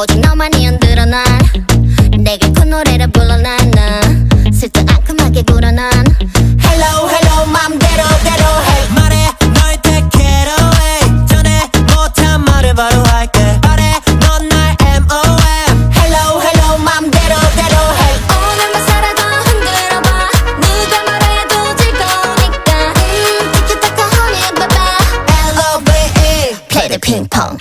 오직 너만이 흔들어 난 내게 그 노래를 불러 나는 슬쩍 앙큼하게 굴어 난 Hello hello 맘대로 대로 hey. 말해 널 take it away 전에 못한 말을 바로 할게. 말해 넌 날 MOM Hello hello 맘대로 대로 hey. 오늘만 살아도 흔들어봐. 누가 말해도 즐거우니까. 음 티키타카 honey baby L-O-V-E Play the ping pong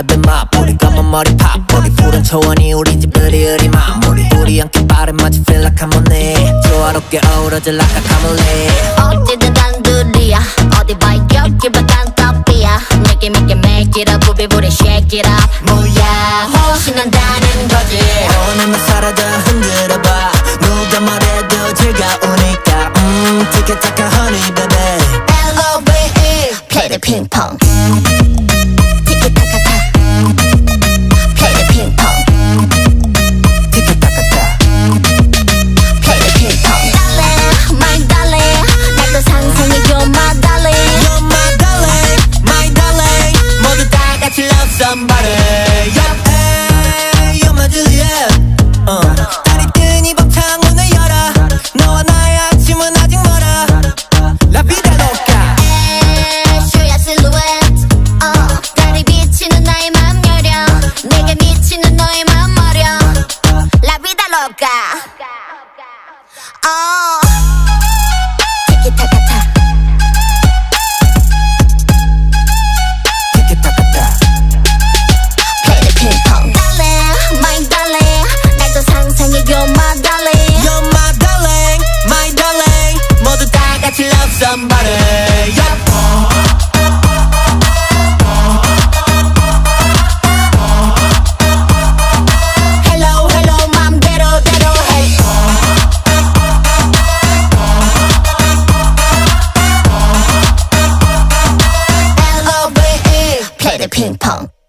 I my 우리 검은 머리 팝 우리 푸른 초원이 우리 집 으리으리 마무리 우리 함께 빠른 마치 feel like I'm on it. 조화롭게 어우러질 like a camellia 어디든 단둘이야. 어디 봐 여기 봐 단떡이야. 내게 it make it up. 부비부리 shake it up. 뭐야? 신난다는 거지? 오늘만 살아도 흔들어봐. 누가 말해도 즐거우니까. 음 티켓 타카 honey baby. L-O-V-E Play the ping pong 胖。